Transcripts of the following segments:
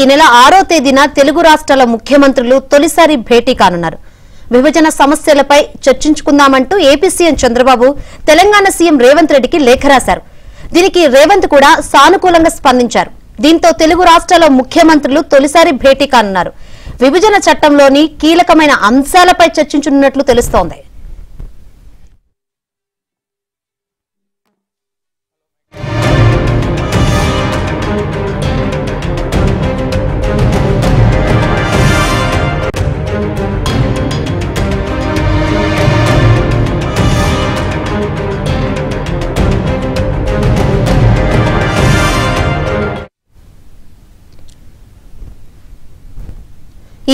ఈ నెల ఆరో తేదీన తెలుగు రాష్ట్రాల ముఖ్యమంత్రులు తొలిసారి భేటీ కానున్నారు. విభజన సమస్యలపై చర్చించుకుందామంటూ AP CM Chandrababu Telangana CM Revanth రెడ్డికి లేఖ రాశారు. దీనికి రేవంత్ కూడా సానుకూలంగా స్పందించారు. దీంతో తెలుగు రాష్ట్రాల ముఖ్యమంత్రులు తొలిసారి భేటీ కానున్నారు. విభజన చట్టంలోని కీలకమైన అంశాలపై చర్చించనున్నట్లు తెలుస్తోంది.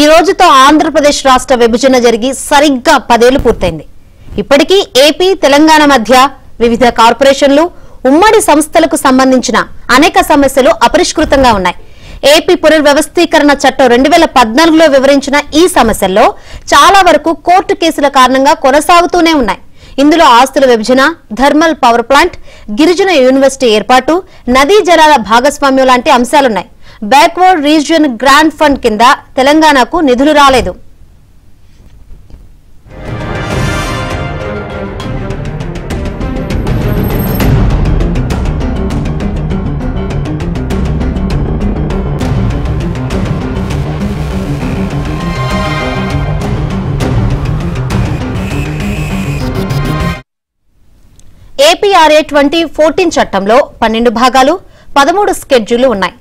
ఈ రోజుతో ఆంధ్రప్రదేశ్ రాష్ట్ర విభజన జరిగి సరిగ్గా పదేళ్ళు పూర్తయింది. ఇప్పటికీ ఏపీ తెలంగాణ మధ్య వివిధ కార్పొరేషన్లు ఉమ్మడి సంస్థలకు సంబంధించిన అనేక సమస్యలు అపరిష్కృతంగా ఉన్నాయి. ఏపీ పునర్వ్యవస్థీకరణ చట్టం రెండు వేల పద్నాలుగులో వివరించిన ఈ సమస్యల్లో చాలా వరకు కోర్టు కేసుల కారణంగా కొనసాగుతూనే ఉన్నాయి. ఇందులో ఆస్తుల విభజన థర్మల్ పవర్ ప్లాంట్ గిరిజన యూనివర్సిటీ ఏర్పాటు నదీ జలాల భాగస్వామ్యం లాంటి అంశాలున్నాయి. బ్యాక్వర్డ్ రీజియన్ గ్రాంట్ ఫండ్ కింద తెలంగాణకు నిధులు రాలేదు. ఏపీఆర్ఏ ట్వంటీ ఫోర్టీన్ చట్టంలో పన్నెండు భాగాలు పదమూడు స్కెడ్యూళ్ళు ఉన్నాయి.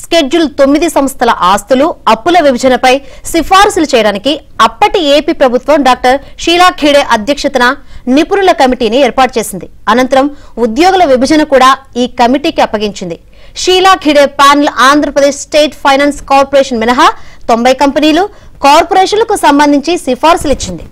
స్కెడ్యూల్ తొమ్మిది సంస్థల ఆస్తులు అప్పుల విభజనపై సిఫార్సులు చేయడానికి అప్పటి ఏపీ ప్రభుత్వం డాక్టర్ షీలా ఖేడే అధ్యక్షతన నిపుణుల కమిటీని ఏర్పాటు చేసింది. అనంతరం ఉద్యోగుల విభజన కూడా ఈ కమిటీకి అప్పగించింది. Sheela Khide panel Andhra Pradesh state finance corporation మినహా తొంభై కంపెనీలు కార్పొరేషన్లకు సంబంధించి సిఫార్సులు ఇచ్చింది.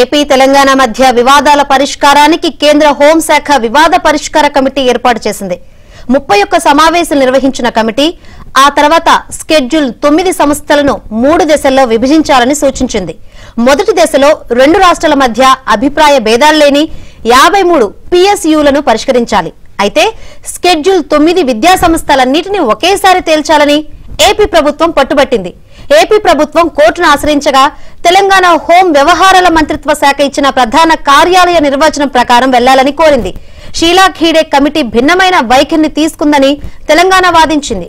ఏపీ తెలంగాణ మధ్య వివాదాల పరిష్కారానికి కేంద్ర హోంశాఖ వివాద పరిష్కార కమిటీ ఏర్పాటు చేసింది. ముప్పై ఒక్క సమావేశం నిర్వహించిన కమిటీ ఆ తర్వాత స్కెడ్యూల్ తొమ్మిది సంస్థలను మూడు దశల్లో విభజించాలని సూచించింది. మొదటి దశలో రెండు రాష్ట్రాల మధ్య అభిప్రాయ భేదాలు లేని యాభై మూడు పిఎస్యులను పరిష్కరించాలి. అయితే స్కెడ్యూల్ తొమ్మిది విద్యా సంస్థలన్నింటినీ ఒకేసారి తేల్చాలని ఏపీ ప్రభుత్వం పట్టుబట్టింది. ఏపీ ప్రభుత్వం కోర్టును ఆశ్రయించగా తెలంగాణ హోం వ్యవహారాల మంత్రిత్వ శాఖ ఇచ్చిన ప్రధాన కార్యాలయ నిర్వచనం ప్రకారం వెళ్ళాలని కోరింది. షీలా ఖీడే కమిటీ భిన్నమైన వైఖరిని తీసుకుందని తెలంగాణ వాదించింది.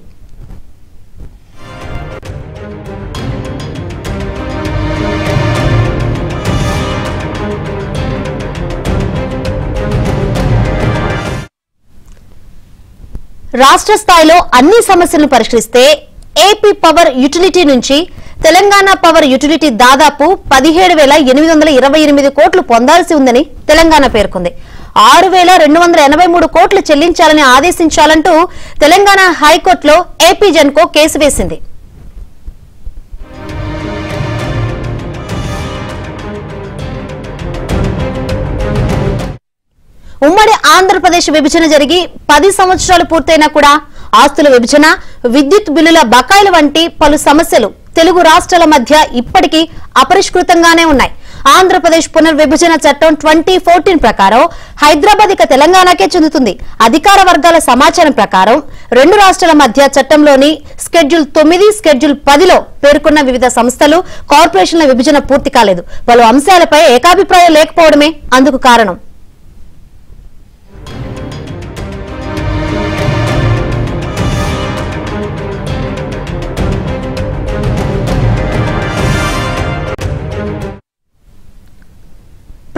రాష్ట్ర స్థాయిలో అన్ని సమస్యలను పరిష్కరిస్తే ఏపీ పవర్ యుటిలిటీ నుంచి తెలంగాణ పవర్ యుటిలిటీ దాదాపు పదిహేడు వేల ఎనిమిది వందల ఇరవై ఎనిమిది కోట్లు పొందాల్సి ఉందని తెలంగాణ పేర్కొంది. ఆరు వేల రెండు వందల ఎనభై మూడు కోట్లు చెల్లించాలని ఆదేశించాలంటూ తెలంగాణ హైకోర్టులో ఏపీ జన్కో కేసు వేసింది. ఉమ్మడి ఆంధ్రప్రదేశ్ విభజన జరిగి పది సంవత్సరాలు పూర్తయినా కూడా ఆస్తుల విభజన విద్యుత్ బిల్లుల బకాయిలు వంటి పలు సమస్యలు తెలుగు రాష్ట్రాల మధ్య ఇప్పటికీ అపరిష్కృతంగానే ఉన్నాయి. ఆంధ్రప్రదేశ్ పునర్విభజన చట్టం ట్వంటీ ఫోర్టీన్ ప్రకారం హైదరాబాద్ ఇక తెలంగాణకే చెందుతుంది. అధికార వర్గాల సమాచారం ప్రకారం రెండు రాష్ట్రాల మధ్య చట్టంలోని స్కెడ్యూల్ తొమ్మిది స్కెడ్యూల్ పదిలో పేర్కొన్న వివిధ సంస్థలు కార్పొరేషన్ల విభజన పూర్తి కాలేదు. పలు అంశాలపై ఏకాభిప్రాయం లేకపోవడమే అందుకు కారణం.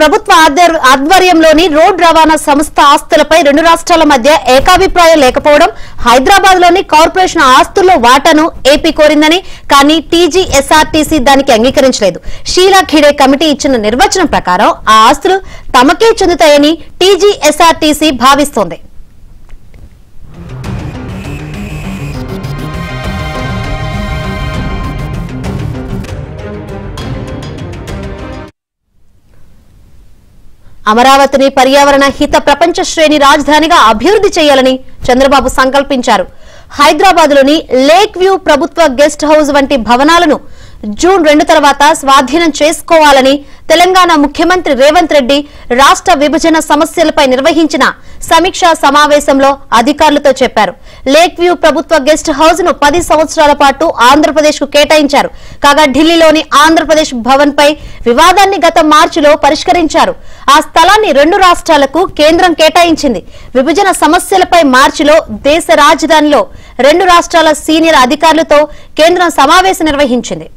ప్రభుత్వ ఆధ్వర్యంలోని రోడ్ రవాణా సంస్థ ఆస్తులపై రెండు రాష్ట్రాల మధ్య ఏకాభిప్రాయం లేకపోవడం హైదరాబాద్లోని కార్పొరేషన్ ఆస్తుల్లో వాటాను ఏపీ కోరిందని కానీ టీజీఎస్ఆర్టీసీ దానికి అంగీకరించలేదు. షీలా ఖిడే కమిటీ ఇచ్చిన నిర్వచనం ప్రకారం ఆ ఆస్తులు తమకే చెందుతాయని టీజీఎస్ఆర్టీసీ భావిస్తోంది. అమరావతిని పర్యావరణ హిత ప్రపంచ శ్రేణి రాజధానిగా అభివృద్ధి చేయాలని చంద్రబాబు సంకల్పించారు. హైదరాబాద్లోని లేక్ వ్యూ ప్రభుత్వ గెస్ట్ హౌస్ వంటి భవనాలను జూన్ రెండు తర్వాత స్వాధీనం చేసుకోవాలని తెలంగాణ ముఖ్యమంత్రి రేవంత్ రెడ్డి రాష్ట్ర విభజన సమస్యలపై నిర్వహించిన సమీక్షా సమావేశంలో అధికారులతో చెప్పారు. లేక్ వ్యూ ప్రభుత్వ గెస్ట్ హౌస్ను పది సంవత్సరాల పాటు ఆంధ్రప్రదేశ్కు కేటాయించారు. కాగా ఢిల్లీలోని ఆంధ్రప్రదేశ్ భవన్ పై వివాదాన్ని గత మార్చిలో పరిష్కరించారు. ఆ స్థలాన్ని రెండు రాష్ట్రాలకు కేంద్రం కేటాయించింది. విభజన సమస్యలపై మార్చిలో దేశ రాజధానిలో రెండు రాష్ట్రాల సీనియర్ అధికారులతో కేంద్రం సమావేశం నిర్వహించింది.